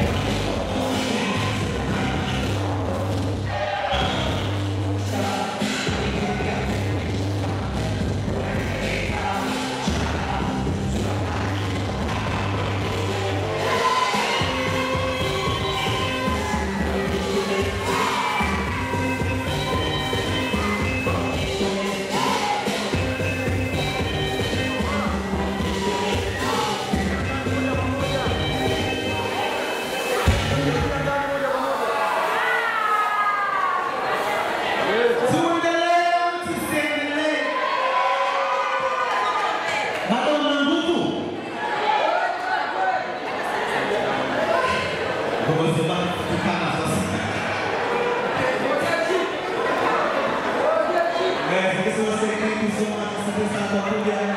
Hey! Sasa. Eh, thank you so much, thank you so much. Asante sana kwa kuja.